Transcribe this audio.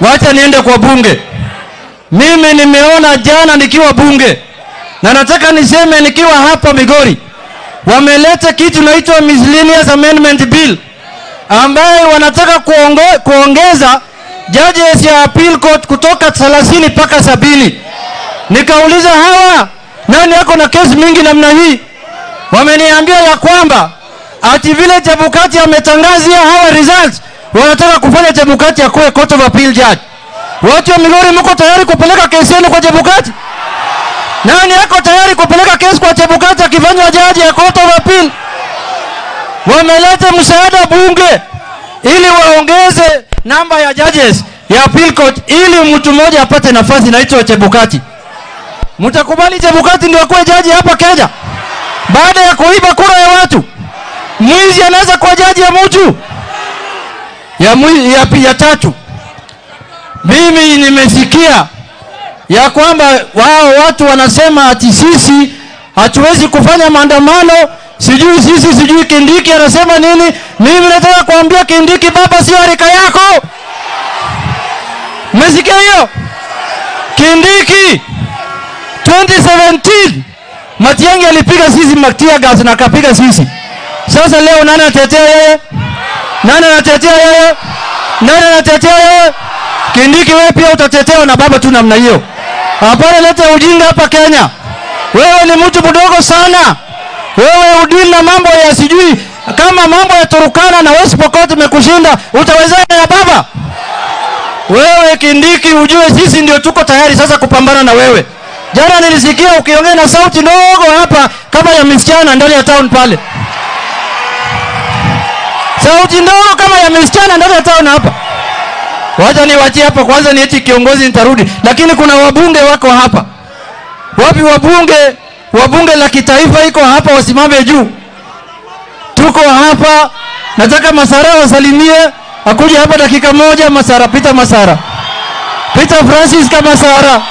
wacha niende kwa bunge. Mimi nimeona jana nikiwa bunge, na nataka niseme nikiwa hapa Migori, wameleta kitu inaitwa Miscellaneous Amendment Bill ambaye wanataka kuonge, kuongeza judges ya appeal court kutoka 30 mpaka sabini. Nikauliza hawa nani yako na kesi mingi namna hii? Wameniambia ya kwamba ati vile Chebukati ametangazia hawa results, wanataka kufanya Chebukati akuwe court of appeal judge. Watu wa Migori, mko tayari kupeleka kesi yenu kwa Chebukati? Nani yako tayari kupeleka kesi kwa Chebukati akifanywa jaji ya court of appeal? Wameleta msaada bunge ili waongeze namba ya judges ya appeal court ili mtu mmoja apate nafasi inaitwa Chebukati. Mtakubali Chebukati ndio akuwe jaji hapa Kenya? Baada ya kuiba kura ya watu, mwizi anaweza kuwa jaji ya mtu ya, ya, ya tatu. Mimi nimesikia ya kwamba wao watu wanasema ati sisi hatuwezi kufanya maandamano, sijui sisi, sijui Kindiki anasema nini. Mimi nataka kuambia Kindiki, baba sio harika yako. Mmesikia hiyo? Kindiki 2017 Matiang'i alipiga sisi matiagas na akapiga sisi. Sasa leo nani atetea yeye? Nani anatetea yeye? Nani anatetea yeye? Kindiki, wewe pia utatetewa na baba tu namna hiyo. Hapana, leta ujinga hapa Kenya. Wewe ni mtu mdogo sana. Wewe udili na mambo ya sijui kama mambo ya Turukana na West Pokot imekushinda, utawezana na baba? Wewe Kindiki, ujue sisi ndio tuko tayari sasa kupambana na wewe. Jana nilisikia ukiongea na sauti ndogo hapa kama ya msichana ndani ya town pale, sauti ndogo kama ya msichana ndio ya hapa. Wacha niwachie hapa kwanza, nieti kiongozi nitarudi, lakini kuna wabunge wako hapa. Wapi wabunge? Wabunge la kitaifa iko hapa, wasimame juu. Tuko hapa, nataka Masara wasalimie, akuje hapa dakika moja. Masara, Peter Masara, Peter Francis Masara